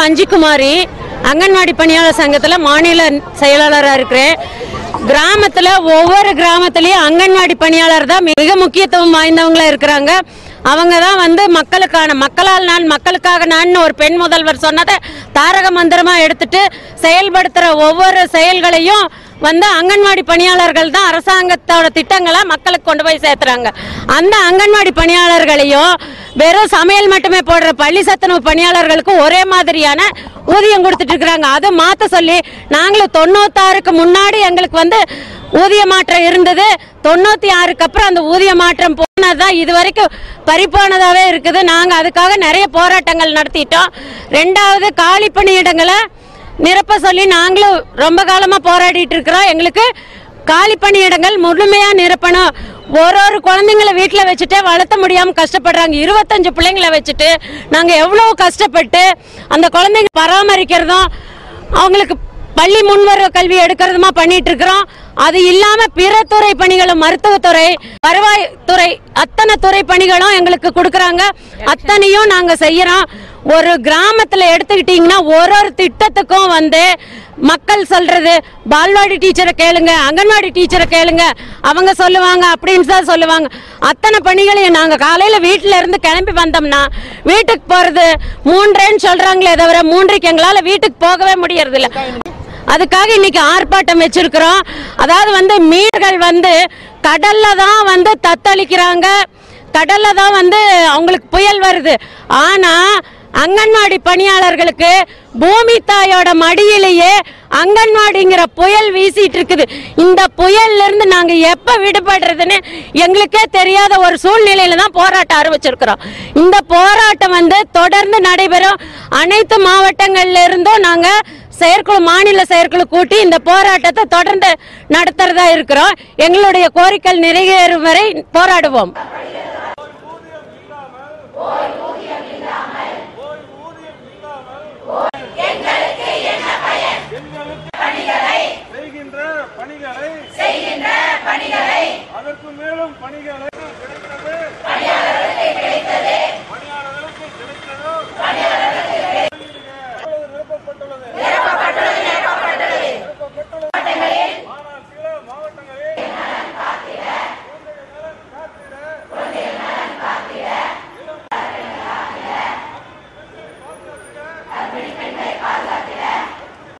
வஞ்சிக்குமாரி அங்கன்வாடி பணியாளர் சங்கத்தில் மாநில செயலாளராக இருக்கிறேன் கிராமத்தில் ஒவ்வொரு கிராமத்துலேயும் அங்கன்வாடி பணியாளர் தான் மிக முக்கியத்துவம் வாய்ந்தவங்களாக இருக்கிறாங்க. அவங்க தான் வந்து மக்களுக்கான மக்களால் நான் மக்களுக்காக நான் ஒரு பெண் முதல்வர் சொன்னதை தாரக மந்திரமாக எடுத்துட்டு செயல்படுத்துகிற ஒவ்வொரு செயல்களையும் வந்து அங்கன்வாடி பணியாளர்கள் தான் அரசாங்கத்தோட திட்டங்களை மக்களுக்கு கொண்டு போய் சேர்த்துறாங்க. அந்த அங்கன்வாடி பணியாளர்களையும் வெறும் சமையல் மட்டுமே போடுற பள்ளி சத்துணவு பணியாளர்களுக்கு ஒரே மாதிரியான ஊதியம் கொடுத்துட்டு இருக்கிறாங்க. அதை மாத்த சொல்லி நாங்களும் தொண்ணூத்தாறுக்கு முன்னாடி எங்களுக்கு வந்து ஊதிய மாற்றம் இருந்தது. தொண்ணூத்தி ஆறுக்கு அப்புறம் அந்த ஊதிய மாற்றம் போனதுதான் இது வரைக்கும் பறிப்போனதாவே இருக்குது. நாங்க அதுக்காக நிறைய போராட்டங்கள் நடத்திட்டோம். ரெண்டாவது காலி பணியிடங்களை நிரப்ப சொல்லி நாங்களும் ரொம்ப காலமா போராடிட்டு இருக்கிறோம். எங்களுக்கு காலி பணியிடங்கள் முழுமையா நிரப்பணும். ஒரு ஒரு குழந்தைங்களை வீட்டில் வச்சுட்டு வளர்த்த முடியாமல் கஷ்டப்படுறாங்க. இருபத்தஞ்சு பிள்ளைங்களை வச்சுட்டு நாங்கள் எவ்வளோ கஷ்டப்பட்டு அந்த குழந்தைங்க பராமரிக்கிறதும் அவங்களுக்கு பள்ளி முன்வர கல்வி எடுக்கிறதுமா பண்ணிட்டு இருக்கிறோம் அது இல்லாம பிற துறை பணிகளும் மருத்துவத்துறை வருவாய் துறை அத்தனை துறை பணிகளும் எங்களுக்கு கொடுக்கறாங்க. அத்தனையும் நாங்க செய்யறோம். ஒரு கிராமத்தில் எடுத்துக்கிட்டீங்கன்னா ஒரு ஒரு திட்டத்துக்கும் வந்து மக்கள் சொல்றது பால்வாடி டீச்சரை கேளுங்க அங்கன்வாடி டீச்சரை கேளுங்க அவங்க சொல்லுவாங்க அப்படின்னு தான் சொல்லுவாங்க. அத்தனை பணிகளையும் நாங்கள் காலையில் வீட்டில் இருந்து கிளம்பி வந்தோம்னா வீட்டுக்கு போறது மூன்றேன்னு சொல்றாங்களே தவிர மூன்றைக்கு எங்களால் வீட்டுக்கு போகவே முடியறதில்ல. அதுக்காக இன்னைக்கு ஆர்ப்பாட்டம் வச்சிருக்கிறோம். அதாவது வந்து மீன்கள் வந்து கடல்ல தான் வந்து தத்தளிக்கிறாங்க. கடல்ல தான் வந்து அவங்களுக்கு புயல் வருது. ஆனா அங்கன்வாடி பணியாளர்களுக்கு பூமி தாயோட மடியிலேயே அங்கன்வாடிங்கிற புயல் வீசிட்டு இருக்குது. இந்த புயல்ல இருந்து நாங்க எப்ப விடுபடுறதுன்னு எங்களுக்கே தெரியாத ஒரு சூழ்நிலையில தான் போராட்டம் ஆரம்பிச்சிருக்கிறோம். இந்த போராட்டம் வந்து தொடர்ந்து நடைபெறும். அனைத்து மாவட்டங்கள்ல இருந்தும் நாங்க செயற்குழு மாநில செயற்குழு கூட்டி இந்த போராட்டத்தை தொடர்ந்து நடத்துறதா இருக்கிறோம். எங்களுடைய கோரிக்கை நிறைவேறும் வரை போராடுவோம். பணிகளை செய்கின்ற பணிகளை அதற்கு மேலும் பணிகளை கிடைக்கிறது பணியாளர்களுக்கு கிடைத்தது. பணியாளர்களுக்கு கிடைத்தது. பணியாளர்களுக்கு நிரப்பப்பட்டுள்ளது.